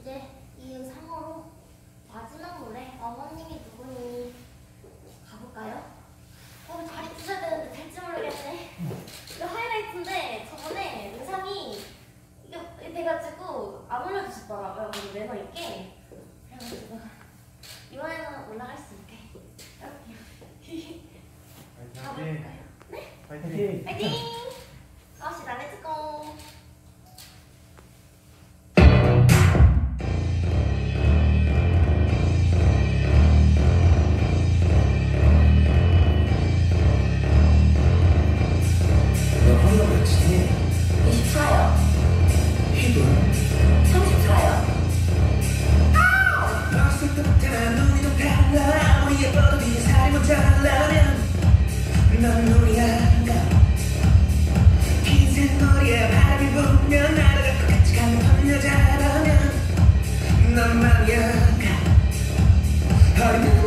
이제 이은 상어로 마지막 노래 어머님이 누구니 가볼까요? 어 다리 부셔야 되는데 될지 모르겠네 이거 하이라이트인데 저번에 의상이 이게 돼가지고 안 올려주셨더라고요 매너 있게 그래가지고 이번에는 올라갈 수 있게 이렇게 가볼까요? 네? 파이팅! 파이팅! the maniac. a you